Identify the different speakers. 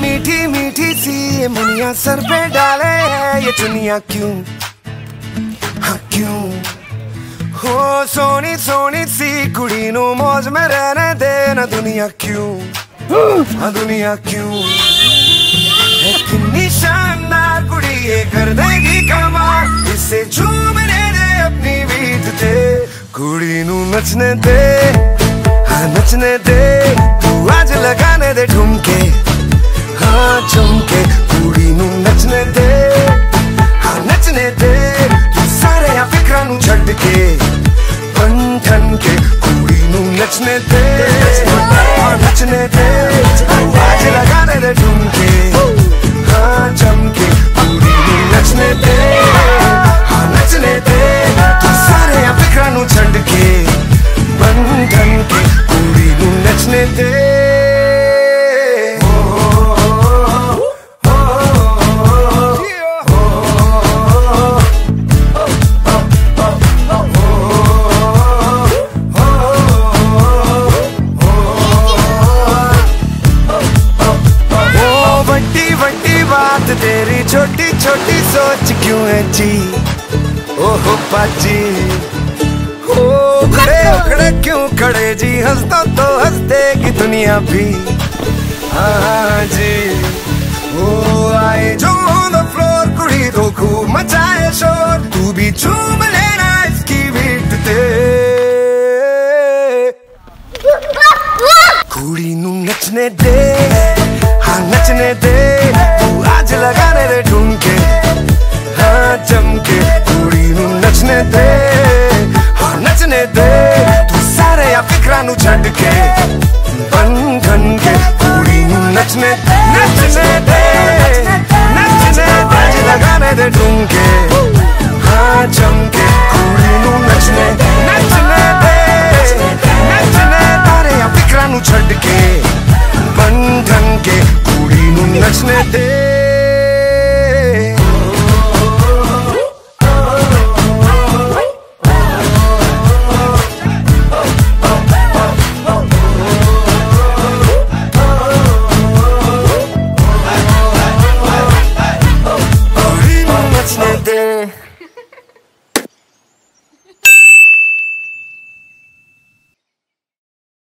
Speaker 1: मीठी मीठी सी ये मुनिया सर पे डाले है, ये चुनिया क्यों? हाँ क्यों? हो, सोनी सोनी सी कुड़ी नु मौज में रहने दे, ना दुनिया क्यों? हाँ दुनिया क्यों? कुड़ी नचने दे। हाँ नचने दे। तू आज लगाने दे ठुमके। हाँ झुमके कुड़ी तेरी छोटी छोटी सोच क्यों है जी? ओहो पाजी। ओ खड़े खड़े क्यों खड़े जी? हंस दो तो हंस देगी दुनिया भी। हाँ जी। ओ आए जो ऑन द फ्लोर कुड़ी तो खूब मचाए शोर। तू भी झूम लेना इसकी बीट ते। कुड़ी नु नचने दे हाँ नचने दे। आज लगाने दे ढूंढके हाँ चमके कुड़ी नु नचने दे हाँ नचने दे, तू सारे या फिक्रा नु के बन के